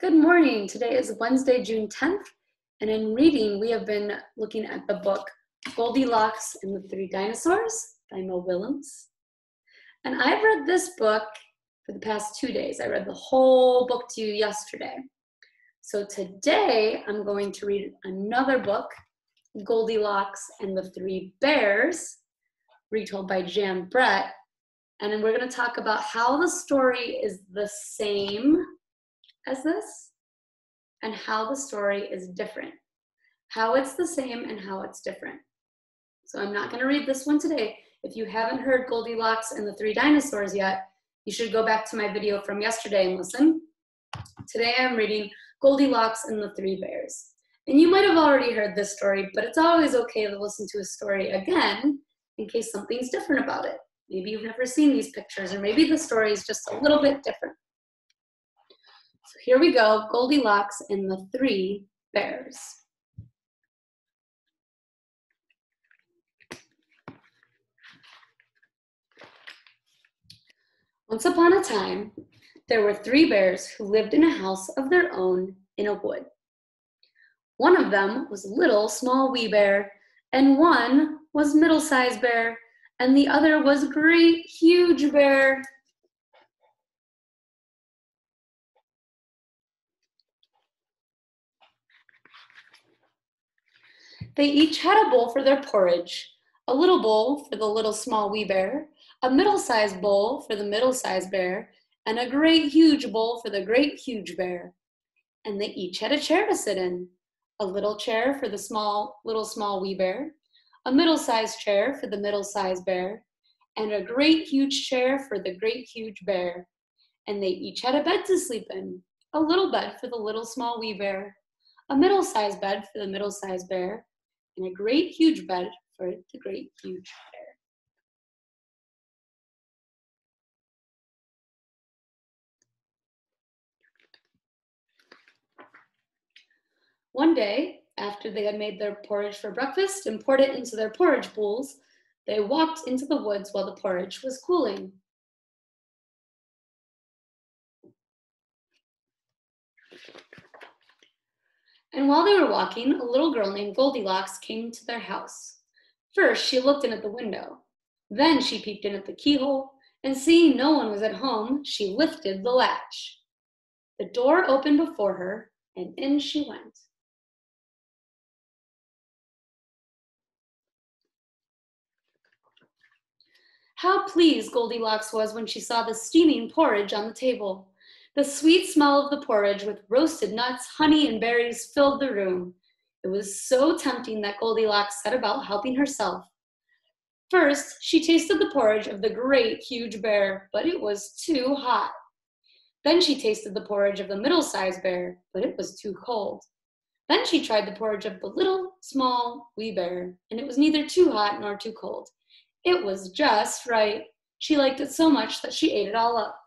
Good morning. Today is Wednesday, June 10th, and in reading, we have been looking at the book Goldilocks and the Three Dinosaurs by Mo Willems. And I've read this book for the past two days. I read the whole book to you yesterday. So today, I'm going to read another book, Goldilocks and the Three Bears, retold by Jan Brett. And then we're going to talk about how the story is the same as this and how the story is different. How it's the same and how it's different. So I'm not going to read this one today. If you haven't heard Goldilocks and the Three Dinosaurs yet, you should go back to my video from yesterday and listen. Today I'm reading Goldilocks and the Three Bears. And you might have already heard this story, but it's always okay to listen to a story again in case something's different about it. Maybe you've never seen these pictures, or maybe the story is just a little bit different. So here we go, Goldilocks and the Three Bears. Once upon a time, there were three bears who lived in a house of their own in a wood. One of them was little, small, wee bear, and one was middle-sized bear, and the other was great, huge bear. They each had a bowl for their porridge, a little bowl for the little small wee bear, a middle-sized bowl for the middle-sized bear, and a great huge bowl for the great huge bear. And they each had a chair to sit in, a little chair for the small little small wee bear, a middle-sized chair for the middle-sized bear, and a great huge chair for the great huge bear. And they each had a bed to sleep in, a little bed for the little small wee bear, a middle-sized bed for the middle-sized bear, and a great huge bed for the great huge bear. One day, after they had made their porridge for breakfast and poured it into their porridge bowls, they walked into the woods while the porridge was cooling. And while they were walking, a little girl named Goldilocks came to their house. First, she looked in at the window. Then she peeped in at the keyhole, and seeing no one was at home, she lifted the latch. The door opened before her, and in she went. How pleased Goldilocks was when she saw the steaming porridge on the table. The sweet smell of the porridge with roasted nuts, honey, and berries filled the room. It was so tempting that Goldilocks set about helping herself. First, she tasted the porridge of the great huge bear, but it was too hot. Then she tasted the porridge of the middle sized bear, but it was too cold. Then she tried the porridge of the little, small, wee bear, and it was neither too hot nor too cold. It was just right. She liked it so much that she ate it all up.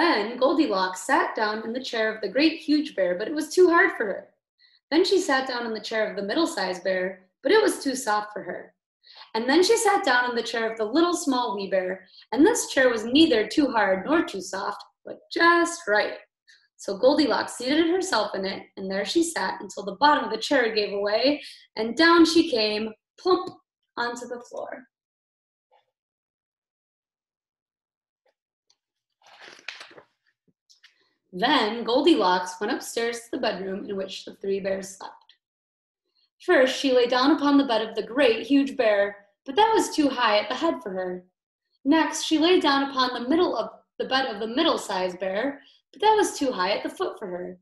Then Goldilocks sat down in the chair of the great huge bear, but it was too hard for her. Then she sat down in the chair of the middle sized bear, but it was too soft for her. And then she sat down in the chair of the little small wee bear, and this chair was neither too hard nor too soft, but just right. So Goldilocks seated herself in it, and there she sat until the bottom of the chair gave away, and down she came, plump onto the floor. Then Goldilocks went upstairs to the bedroom in which the three bears slept. First, she lay down upon the bed of the great, huge bear, but that was too high at the head for her. Next, she lay down upon the middle of the bed of the middle-sized bear, but that was too high at the foot for her.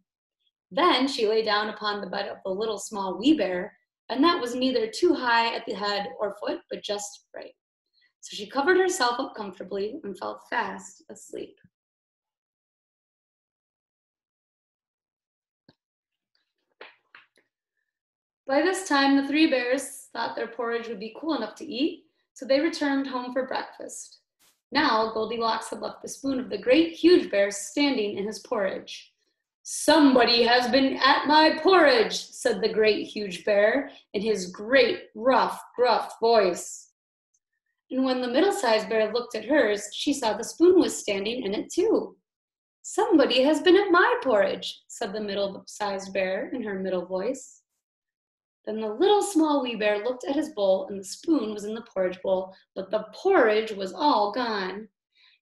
Then she lay down upon the bed of the little small wee bear, and that was neither too high at the head or foot, but just right. So she covered herself up comfortably and fell fast asleep. By this time, the three bears thought their porridge would be cool enough to eat, so they returned home for breakfast. Now Goldilocks had left the spoon of the great huge bear standing in his porridge. Somebody has been at my porridge, said the great huge bear in his great rough, gruff voice. And when the middle sized bear looked at hers, she saw the spoon was standing in it too. Somebody has been at my porridge, said the middle sized bear in her middle voice. Then the little small wee bear looked at his bowl, and the spoon was in the porridge bowl, but the porridge was all gone.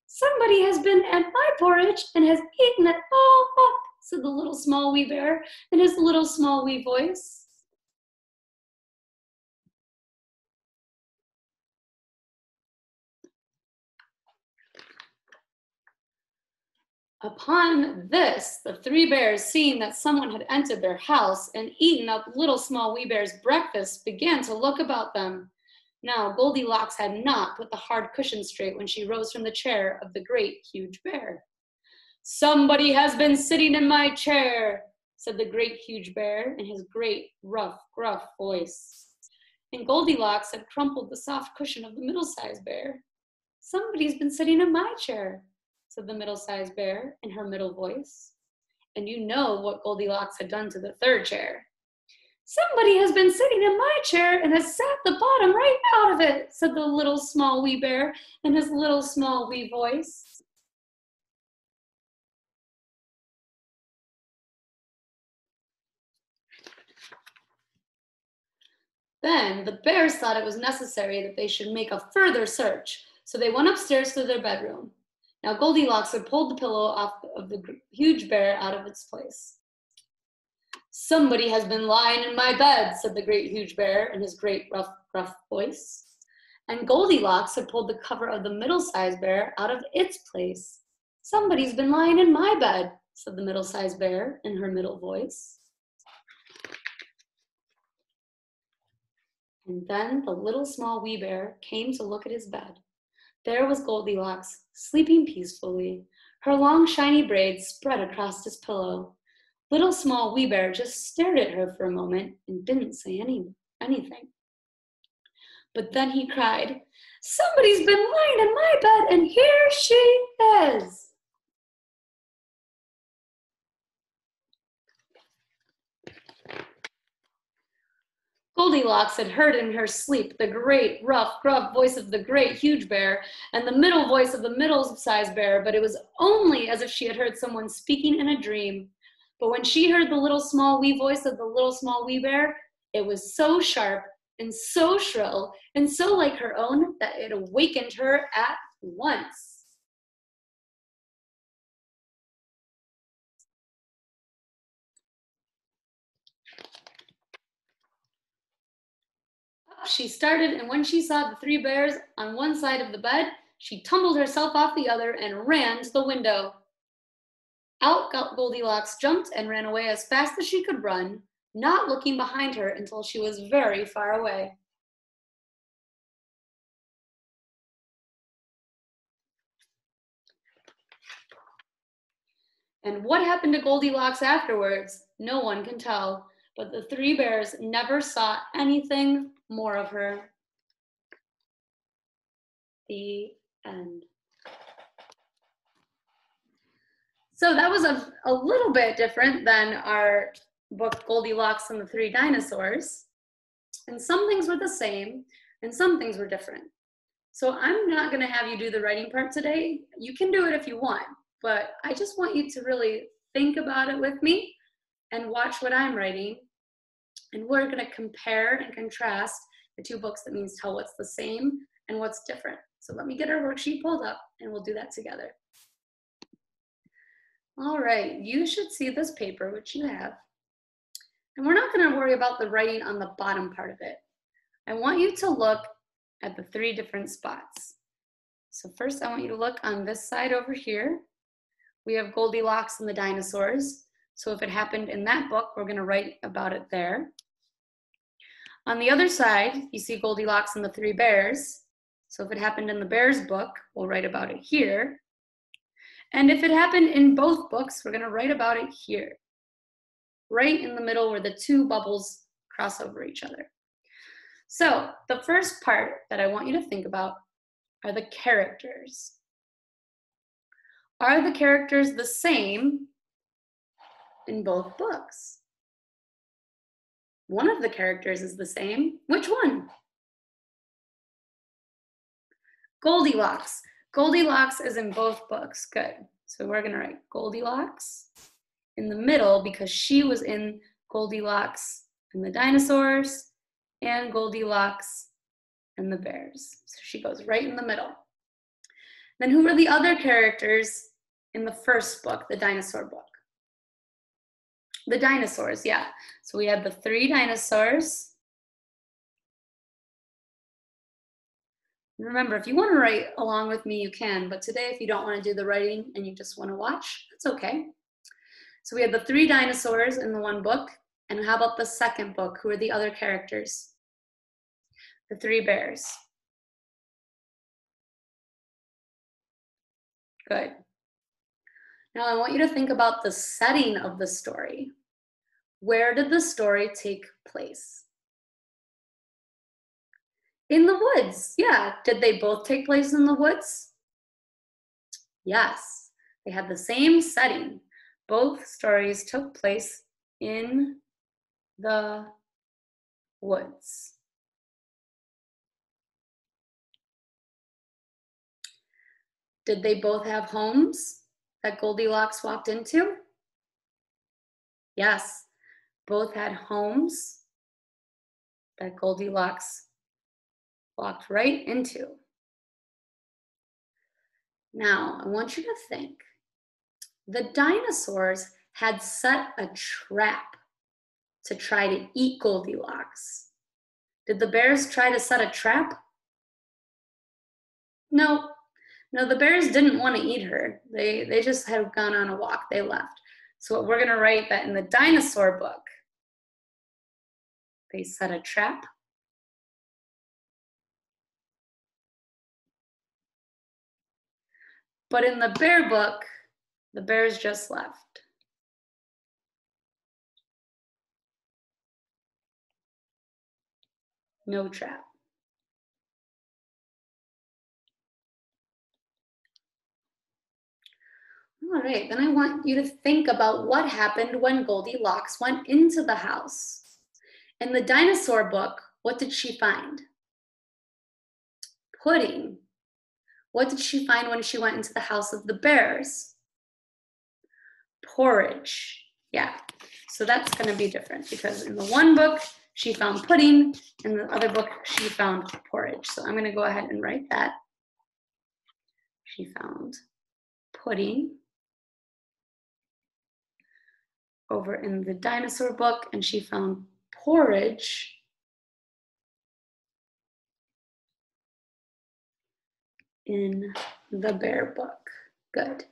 Somebody has been at my porridge and has eaten it all up, said the little small wee bear in his little small wee voice. Upon this, the three bears, seeing that someone had entered their house and eaten up little small wee bear's breakfast, began to look about them. Now, Goldilocks had not put the hard cushion straight when she rose from the chair of the great huge bear. Somebody has been sitting in my chair, said the great huge bear in his great, rough, gruff voice. And Goldilocks had crumpled the soft cushion of the middle sized bear. Somebody's been sitting in my chair, said the middle sized bear in her middle voice. And you know what Goldilocks had done to the third chair. Somebody has been sitting in my chair and has sat the bottom right out of it, said the little small wee bear in his little small wee voice. Then the bears thought it was necessary that they should make a further search, so they went upstairs to their bedroom. Now Goldilocks had pulled the pillow off of the huge bear out of its place. Somebody has been lying in my bed, said the great huge bear in his great rough, rough voice. And Goldilocks had pulled the cover of the middle sized bear out of its place. Somebody's been lying in my bed, said the middle sized bear in her middle voice. And then the little small wee bear came to look at his bed. There was Goldilocks, sleeping peacefully, her long shiny braids spread across his pillow. Little small wee bear just stared at her for a moment and didn't say any, anything. But then he cried, Somebody's been lying in my bed, and here she is. Goldilocks had heard in her sleep the great, rough, gruff voice of the great, huge bear and the middle voice of the middle sized bear, but it was only as if she had heard someone speaking in a dream. But when she heard the little small wee voice of the little small wee bear, it was so sharp and so shrill and so like her own that it awakened her at once. She started, and when she saw the three bears on one side of the bed, she tumbled herself off the other and ran to the window. Out Goldilocks jumped and ran away as fast as she could run, not looking behind her until she was very far away. And what happened to Goldilocks afterwards, no one can tell, but the three bears never saw anything more of her. The end. So that was a, a little bit different than our book Goldilocks and the Three Dinosaurs. And some things were the same and some things were different. So I'm not going to have you do the writing part today. You can do it if you want, but I just want you to really think about it with me and watch what I'm writing. And we're going to compare and contrast the two books that means tell what's the same and what's different. So let me get our worksheet pulled up and we'll do that together. All right, you should see this paper, which you have. And we're not gonna worry about the writing on the bottom part of it. I want you to look at the three different spots. So first I want you to look on this side over here. We have Goldilocks and the dinosaurs. So if it happened in that book, we're gonna write about it there. On the other side, you see Goldilocks and the three bears. So if it happened in the bears book, we'll write about it here. And if it happened in both books, we're gonna write about it here, right in the middle where the two bubbles cross over each other. So the first part that I want you to think about are the characters. Are the characters the same in both books. One of the characters is the same. Which one? Goldilocks. Goldilocks is in both books. Good. So we're going to write Goldilocks in the middle because she was in Goldilocks and the dinosaurs and Goldilocks and the bears. So she goes right in the middle. Then who are the other characters in the first book, the dinosaur book? The dinosaurs, yeah. So we had the three dinosaurs. Remember, if you want to write along with me, you can. But today, if you don't want to do the writing and you just want to watch, that's okay. So we had the three dinosaurs in the one book. And how about the second book? Who are the other characters? The three bears. Good. Now I want you to think about the setting of the story. Where did the story take place? In the woods. Yeah. Did they both take place in the woods? Yes. They had the same setting. Both stories took place in the woods. Did they both have homes that Goldilocks walked into? Yes, both had homes that Goldilocks walked right into. Now, I want you to think the dinosaurs had set a trap to try to eat Goldilocks. Did the bears try to set a trap? No, no, the bears didn't want to eat her. They they just had gone on a walk. They left. So we're going to write that in the dinosaur book. They set a trap. But in the bear book, the bears just left. No trap. All right, then I want you to think about what happened when Goldilocks went into the house. In the dinosaur book, what did she find? Pudding. What did she find when she went into the house of the bears? Porridge. Yeah, so that's going to be different because in the one book, she found pudding. In the other book, she found porridge. So I'm going to go ahead and write that. She found pudding over in the dinosaur book and she found porridge in the bear book. Good.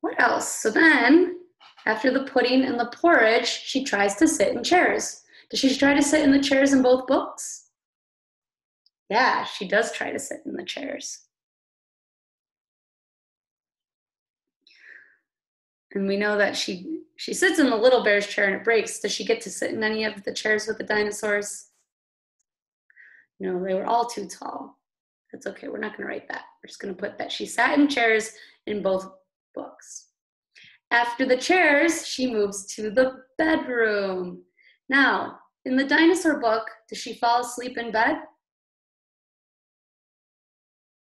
What else? So then, after the pudding and the porridge, she tries to sit in chairs. Does she try to sit in the chairs in both books? Yeah, she does try to sit in the chairs. And we know that she she sits in the little bear's chair and it breaks. Does she get to sit in any of the chairs with the dinosaurs? No, they were all too tall. That's okay. We're not going to write that. We're just going to put that she sat in chairs in both books. After the chairs, she moves to the bedroom. Now, in the dinosaur book, does she fall asleep in bed?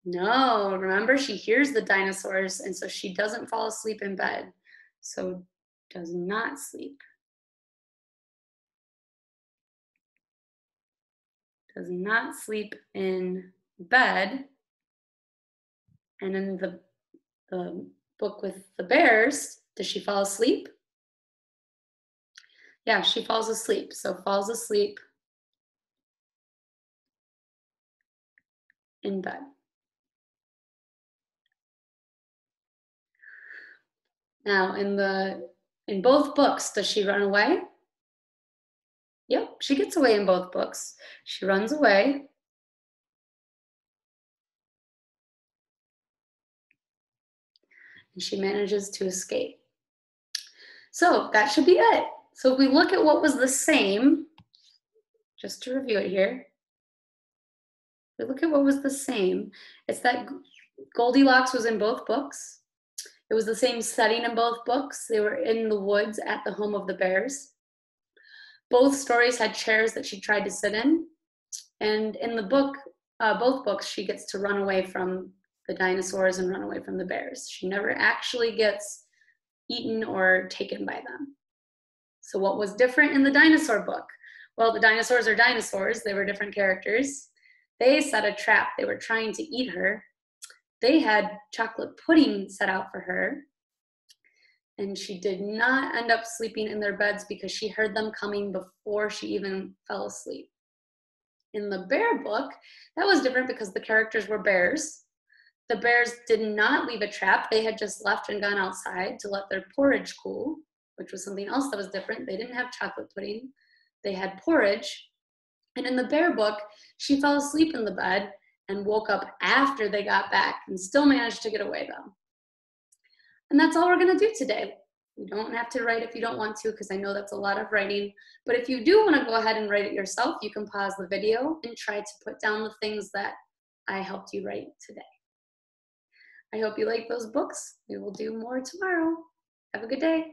No, remember she hears the dinosaurs and so she doesn't fall asleep in bed. So does not sleep. Does not sleep in bed. And in the, the book with the bears, does she fall asleep? Yeah, she falls asleep. So falls asleep in bed. Now, in the in both books, does she run away? Yep, she gets away in both books. She runs away. And she manages to escape. So that should be it. So if we look at what was the same, just to review it here, we look at what was the same. It's that Goldilocks was in both books. It was the same setting in both books. They were in the woods at the home of the bears. Both stories had chairs that she tried to sit in. And in the book, uh, both books, she gets to run away from the dinosaurs and run away from the bears. She never actually gets eaten or taken by them. So, what was different in the dinosaur book? Well, the dinosaurs are dinosaurs, they were different characters. They set a trap, they were trying to eat her. They had chocolate pudding set out for her. And she did not end up sleeping in their beds because she heard them coming before she even fell asleep. In the bear book, that was different because the characters were bears. The bears did not leave a trap. They had just left and gone outside to let their porridge cool, which was something else that was different. They didn't have chocolate pudding, they had porridge. And in the bear book, she fell asleep in the bed and woke up after they got back and still managed to get away though. And that's all we're gonna do today. You don't have to write if you don't want to, because I know that's a lot of writing. But if you do want to go ahead and write it yourself, you can pause the video and try to put down the things that I helped you write today. I hope you like those books. We will do more tomorrow. Have a good day.